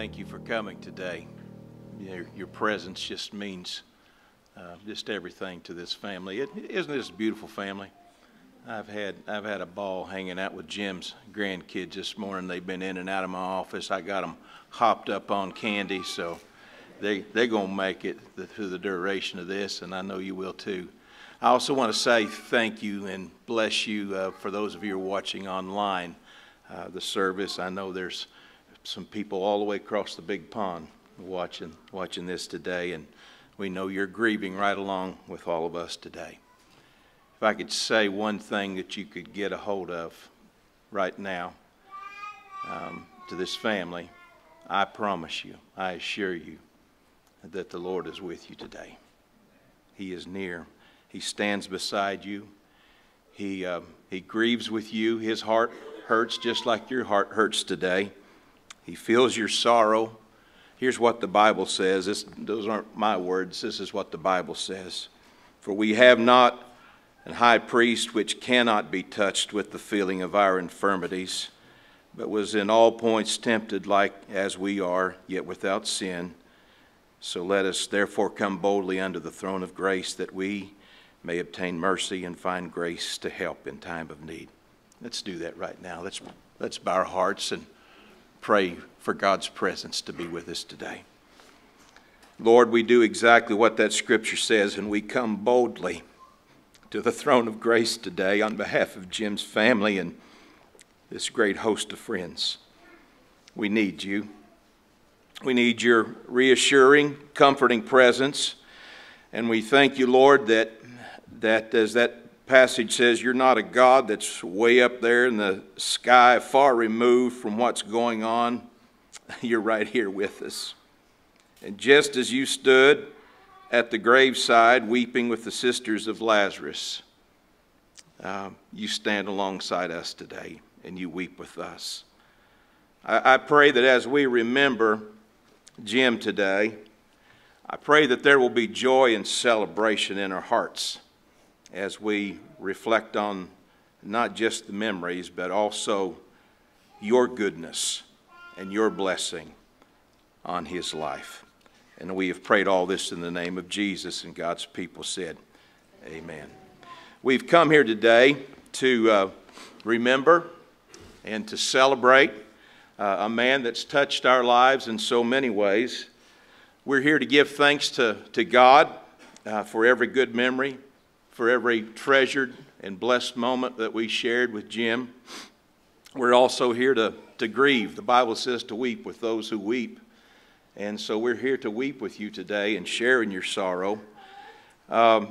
thank you for coming today. Your, your presence just means uh, just everything to this family. is isn't this a beautiful family? I've had I've had a ball hanging out with Jim's grandkids this morning. They've been in and out of my office. I got them hopped up on candy, so they they're gonna make it through the duration of this, and I know you will too. I also want to say thank you and bless you uh, for those of you who are watching online uh, the service. I know there's some people all the way across the big pond watching watching this today, and we know you're grieving right along with all of us today. If I could say one thing that you could get a hold of right now um, to this family, I promise you, I assure you, that the Lord is with you today. He is near. He stands beside you. He, uh, he grieves with you. His heart hurts just like your heart hurts today. He feels your sorrow. Here's what the Bible says. This, those aren't my words. This is what the Bible says. For we have not an high priest which cannot be touched with the feeling of our infirmities, but was in all points tempted like as we are, yet without sin. So let us therefore come boldly under the throne of grace that we may obtain mercy and find grace to help in time of need. Let's do that right now. Let's, let's bow our hearts and pray for God's presence to be with us today. Lord, we do exactly what that scripture says, and we come boldly to the throne of grace today on behalf of Jim's family and this great host of friends. We need you. We need your reassuring, comforting presence. And we thank you, Lord, that, that as that passage says, you're not a God that's way up there in the sky, far removed from what's going on. You're right here with us. And just as you stood at the graveside weeping with the sisters of Lazarus, uh, you stand alongside us today and you weep with us. I, I pray that as we remember Jim today, I pray that there will be joy and celebration in our hearts as we reflect on not just the memories, but also your goodness and your blessing on his life. And we have prayed all this in the name of Jesus, and God's people said, Amen. We've come here today to uh, remember and to celebrate uh, a man that's touched our lives in so many ways. We're here to give thanks to, to God uh, for every good memory, for every treasured and blessed moment that we shared with Jim. We're also here to, to grieve. The Bible says to weep with those who weep. And so we're here to weep with you today and share in your sorrow. Um,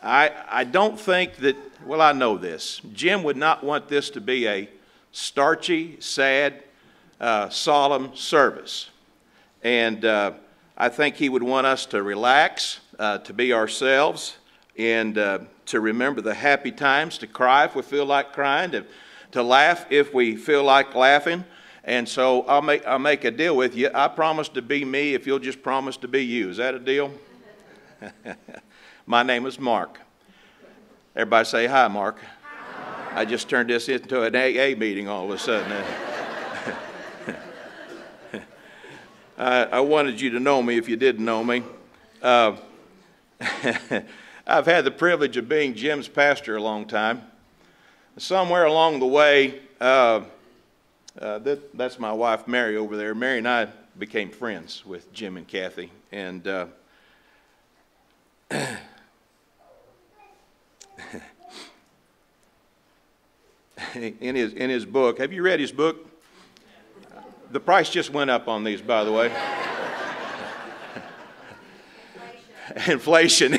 I, I don't think that, well, I know this. Jim would not want this to be a starchy, sad, uh, solemn service. And uh, I think he would want us to relax, uh, to be ourselves, and uh, to remember the happy times, to cry if we feel like crying, to, to laugh if we feel like laughing. And so I'll make, I'll make a deal with you. I promise to be me if you'll just promise to be you. Is that a deal? My name is Mark. Everybody say hi, Mark. Hi. I just turned this into an AA meeting all of a sudden. I, I, wanted you to know me if you didn't know me. Uh, I've had the privilege of being Jim's pastor a long time. Somewhere along the way, uh, uh, that, that's my wife, Mary, over there. Mary and I became friends with Jim and Kathy. And uh, in, his, in his book, have you read his book? The price just went up on these, by the way. Inflation.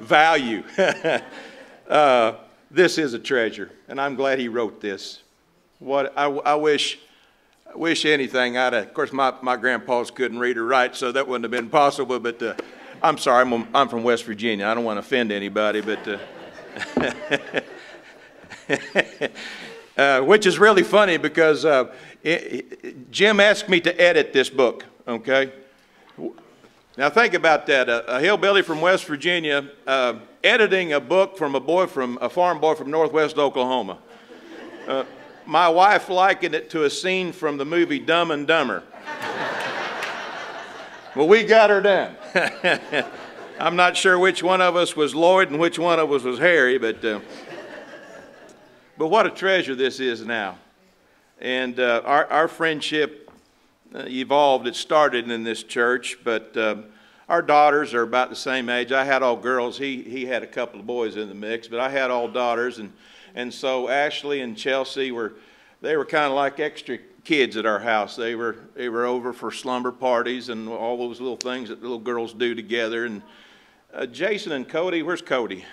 Value. uh, this is a treasure, and I'm glad he wrote this. What I, I wish, I wish anything I'd have, of course, my, my grandpas couldn't read or write, so that wouldn't have been possible, but uh, I'm sorry, I'm, I'm from West Virginia. I don't want to offend anybody, but. Uh, uh, which is really funny because uh, it, it, Jim asked me to edit this book, okay? Now think about that. A, a hillbilly from West Virginia uh, editing a book from a boy from a farm boy from northwest Oklahoma. Uh, my wife likened it to a scene from the movie Dumb and Dumber. well, we got her done. I'm not sure which one of us was Lloyd and which one of us was Harry, but, uh, but what a treasure this is now. And uh, our, our friendship evolved. It started in this church, but uh, our daughters are about the same age. I had all girls. He, he had a couple of boys in the mix, but I had all daughters. And, and so Ashley and Chelsea were, they were kind of like extra kids at our house. They were, they were over for slumber parties and all those little things that little girls do together. And uh, Jason and Cody, where's Cody?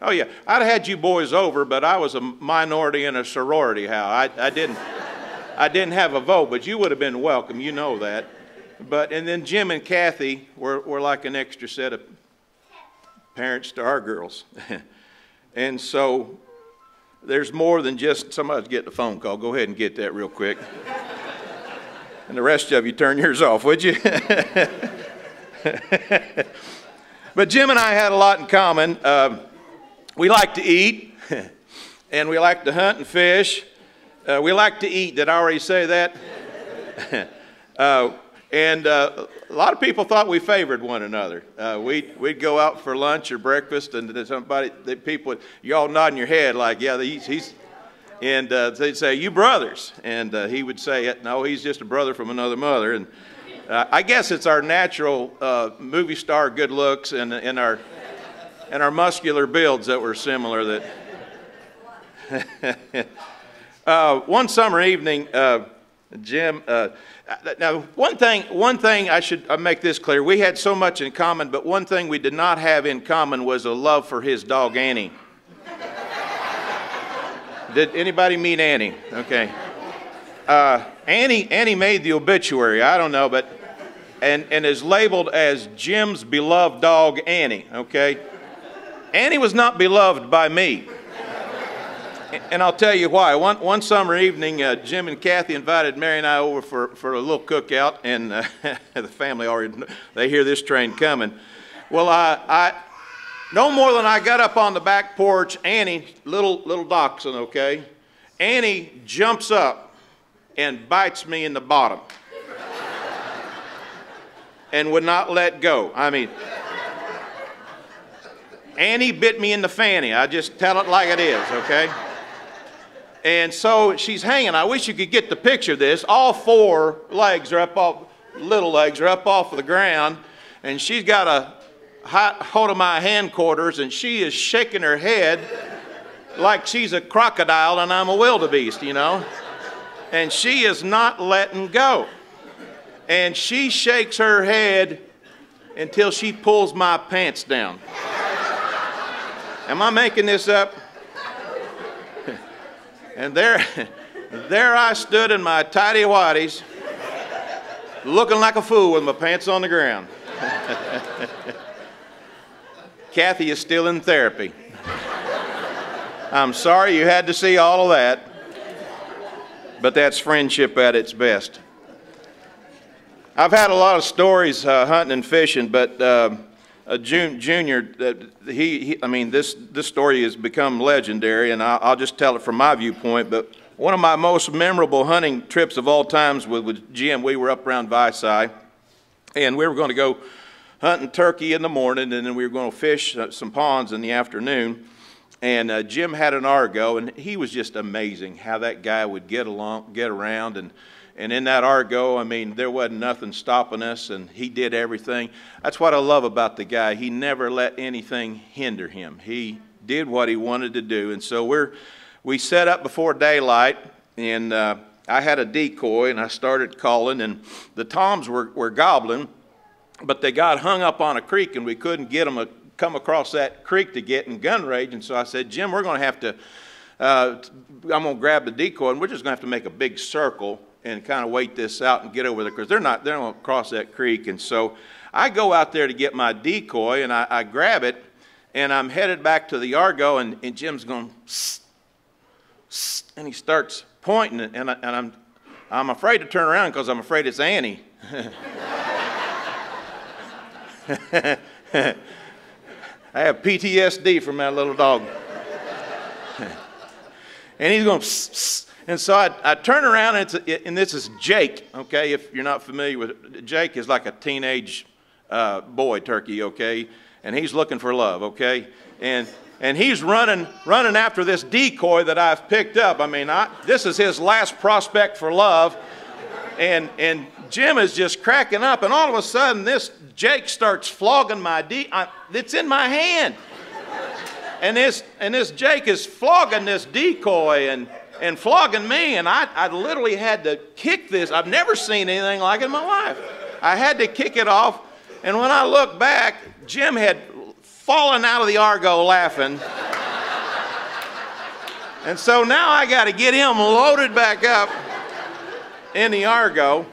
Oh, yeah. I'd had you boys over, but I was a minority in a sorority How I, I, didn't, I didn't have a vote, but you would have been welcome. You know that. But, and then Jim and Kathy were, were like an extra set of parents to our girls. and so there's more than just somebody's getting a phone call. Go ahead and get that real quick. and the rest of you turn yours off, would you? but Jim and I had a lot in common. Uh, we like to eat, and we like to hunt and fish. Uh, we like to eat. Did I already say that? uh, and uh, a lot of people thought we favored one another. Uh, we'd, we'd go out for lunch or breakfast, and somebody, the people, you all nodding your head like, yeah, he's, he's and uh, they'd say, you brothers. And uh, he would say, it no, he's just a brother from another mother. And I guess it's our natural movie star good looks and, and, our, and our muscular builds that were similar that. one summer evening, Jim, uh, now, one thing, one thing I should make this clear. We had so much in common, but one thing we did not have in common was a love for his dog, Annie. did anybody meet Annie? Okay. Uh, Annie, Annie made the obituary. I don't know, but, and, and is labeled as Jim's beloved dog, Annie, okay? Annie was not beloved by me and I'll tell you why. One, one summer evening, uh, Jim and Kathy invited Mary and I over for, for a little cookout, and uh, the family already, they hear this train coming. Well, I, I, no more than I got up on the back porch, Annie, little, little dachshund, okay? Annie jumps up and bites me in the bottom and would not let go. I mean, Annie bit me in the fanny. I just tell it like it is, okay? And so she's hanging. I wish you could get the picture of this. All four legs are up off, little legs are up off of the ground. And she's got a hold of my hindquarters and she is shaking her head like she's a crocodile and I'm a wildebeest, you know. And she is not letting go. And she shakes her head until she pulls my pants down. Am I making this up? And there, there I stood in my tidy whities, looking like a fool with my pants on the ground. Kathy is still in therapy. I'm sorry you had to see all of that, but that's friendship at its best. I've had a lot of stories uh, hunting and fishing, but uh, a jun- junior, uh, he, he, I mean, this, this story has become legendary, and I'll, I'll, just tell it from my viewpoint. But one of my most memorable hunting trips of all times was with Jim. We were up around Vici, and we were going to go hunting turkey in the morning, and then we were going to fish uh, some ponds in the afternoon. And uh, Jim had an Argo, and he was just amazing how that guy would get along, get around, and and in that Argo, I mean, there wasn't nothing stopping us, and he did everything. That's what I love about the guy. He never let anything hinder him. He did what he wanted to do. And so we're, we set up before daylight, and uh, I had a decoy, and I started calling, and the toms were, were gobbling, but they got hung up on a creek, and we couldn't get them to come across that creek to get in gun range. And so I said, Jim, we're going to have to, uh, I'm going to grab the decoy, and we're just going to have to make a big circle and kind of wait this out and get over there because they're not they're going to cross that creek. And so I go out there to get my decoy and I, I grab it and I'm headed back to the Argo and, and Jim's going and he starts pointing and, I, and I'm I'm afraid to turn around because I'm afraid it's Annie. I have PTSD from that little dog. and he's going, And so I, I turn around, and, a, and this is Jake, okay? If you're not familiar with Jake is like a teenage uh, boy turkey, okay? And he's looking for love, okay? And, and he's running, running after this decoy that I've picked up. I mean, I, this is his last prospect for love. And, and Jim is just cracking up, and all of a sudden, this Jake starts flogging my de- I, it's in my hand. And this, and this Jake is flogging this decoy, and and flogging me, and I, I literally had to kick this. I've never seen anything like it in my life. I had to kick it off, and when I look back, Jim had fallen out of the Argo laughing. and so now I got to get him loaded back up in the Argo.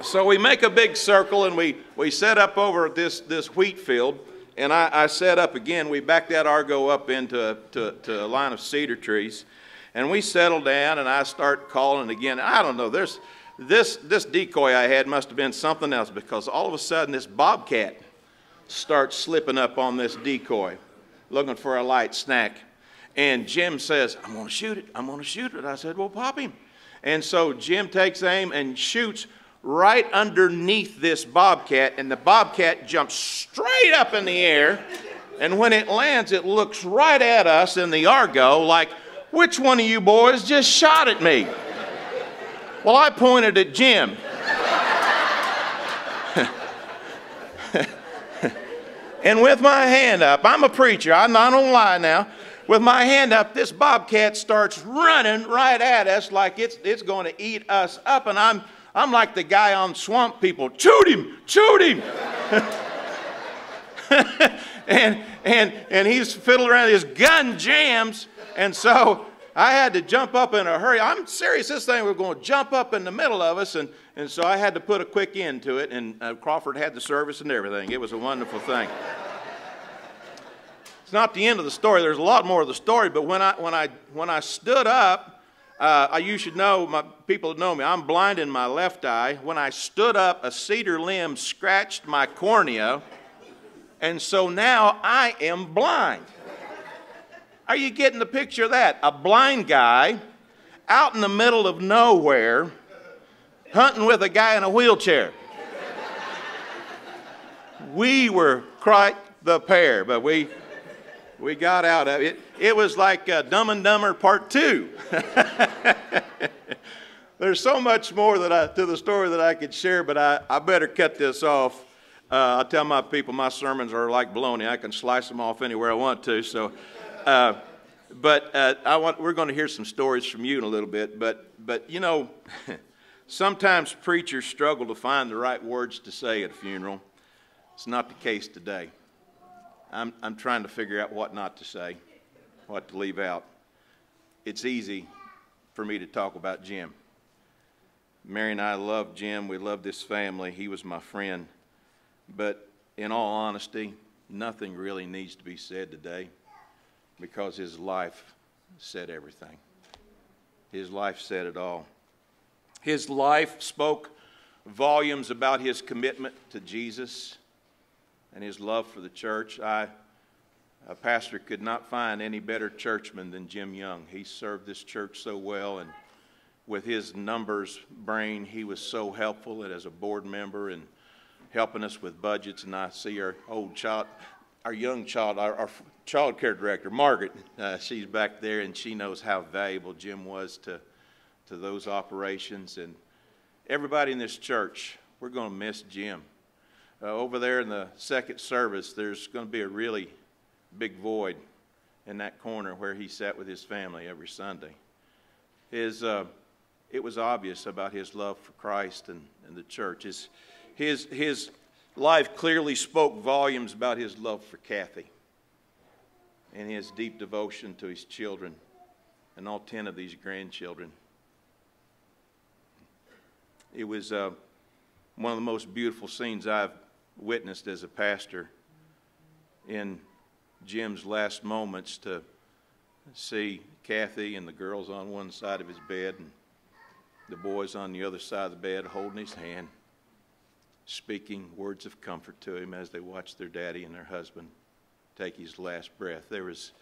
So we make a big circle and we, we set up over this, this wheat field. And I, I set up again, we back that Argo up into to, to a line of cedar trees. And we settle down, and I start calling again. I don't know. There's this this decoy I had must have been something else because all of a sudden this bobcat starts slipping up on this decoy, looking for a light snack. And Jim says, "I'm going to shoot it. I'm going to shoot it." I said, "Well, pop him." And so Jim takes aim and shoots right underneath this bobcat, and the bobcat jumps straight up in the air. And when it lands, it looks right at us in the Argo like which one of you boys just shot at me? Well, I pointed at Jim. and with my hand up, I'm a preacher, I'm not gonna lie now. With my hand up, this bobcat starts running right at us like it's, it's going to eat us up. And I'm, I'm like the guy on Swamp People shoot him, shoot him. and, and, and he's fiddling around, his gun jams and so I had to jump up in a hurry. I'm serious, this thing was going to jump up in the middle of us. And, and so I had to put a quick end to it. And uh, Crawford had the service and everything. It was a wonderful thing. it's not the end of the story. There's a lot more of the story. But when I, when I, when I stood up, uh, you should know, my, people know me, I'm blind in my left eye. When I stood up, a cedar limb scratched my cornea. And so now I am blind. Are you getting the picture of that? A blind guy out in the middle of nowhere hunting with a guy in a wheelchair. we were quite the pair, but we, we got out of it. It was like uh, Dumb and Dumber Part 2. There's so much more that I, to the story that I could share, but I, I better cut this off. Uh, I tell my people my sermons are like bologna. I can slice them off anywhere I want to. So uh, but uh, I want, we're going to hear some stories from you in a little bit. But, but you know, sometimes preachers struggle to find the right words to say at a funeral. It's not the case today. I'm, I'm trying to figure out what not to say, what to leave out. It's easy for me to talk about Jim. Mary and I love Jim. We love this family. He was my friend. But in all honesty, nothing really needs to be said today because his life said everything. His life said it all. His life spoke volumes about his commitment to Jesus and his love for the church. I, a pastor could not find any better churchman than Jim Young. He served this church so well, and with his numbers brain, he was so helpful and as a board member and helping us with budgets. And I see our old child, our young child, our, our child care director, Margaret, uh, she's back there and she knows how valuable Jim was to, to those operations. And everybody in this church, we're going to miss Jim. Uh, over there in the second service, there's going to be a really big void in that corner where he sat with his family every Sunday. His, uh, it was obvious about his love for Christ and, and the church. His, his, his life clearly spoke volumes about his love for Kathy and his deep devotion to his children and all 10 of these grandchildren. It was uh, one of the most beautiful scenes I've witnessed as a pastor in Jim's last moments to see Kathy and the girls on one side of his bed and the boys on the other side of the bed holding his hand speaking words of comfort to him as they watched their daddy and their husband take his last breath. There was,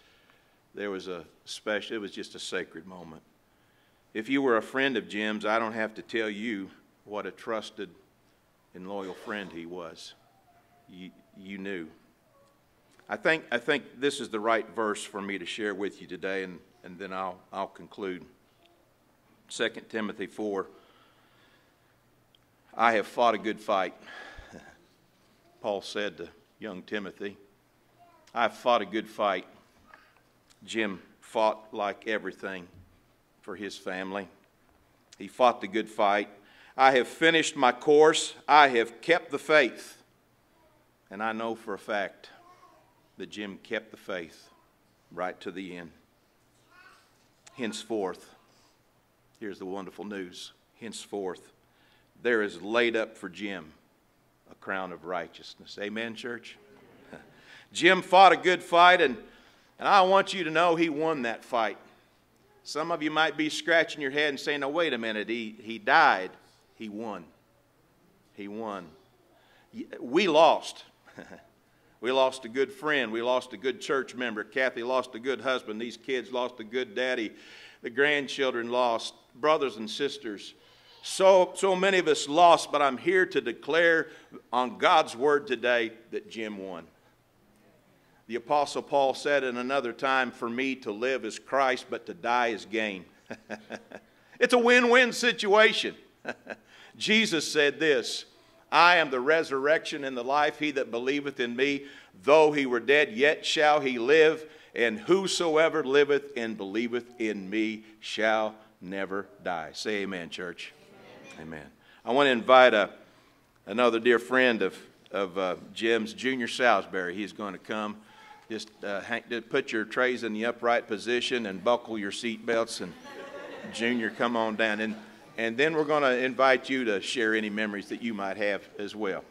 there was a special, it was just a sacred moment. If you were a friend of Jim's, I don't have to tell you what a trusted and loyal friend he was. You, you knew. I think, I think this is the right verse for me to share with you today, and, and then I'll, I'll conclude. 2 Timothy 4 I have fought a good fight. Paul said to young Timothy, I've fought a good fight. Jim fought like everything for his family. He fought the good fight. I have finished my course. I have kept the faith. And I know for a fact that Jim kept the faith right to the end. Henceforth, here's the wonderful news. Henceforth, there is laid up for Jim a crown of righteousness. Amen, church? Jim fought a good fight, and, and I want you to know he won that fight. Some of you might be scratching your head and saying, no, wait a minute, he, he died. He won. He won. We lost. we lost a good friend. We lost a good church member. Kathy lost a good husband. These kids lost a good daddy. The grandchildren lost. Brothers and sisters. So, so many of us lost, but I'm here to declare on God's word today that Jim won. The Apostle Paul said in another time, For me to live is Christ, but to die is gain. it's a win win situation. Jesus said this I am the resurrection and the life. He that believeth in me, though he were dead, yet shall he live. And whosoever liveth and believeth in me shall never die. Say amen, church. Amen. I want to invite a, another dear friend of, of uh, Jim's, Junior Salisbury. He's going to come. Just uh, hang, put your trays in the upright position and buckle your seat belts. And Junior, come on down. And, and then we're going to invite you to share any memories that you might have as well.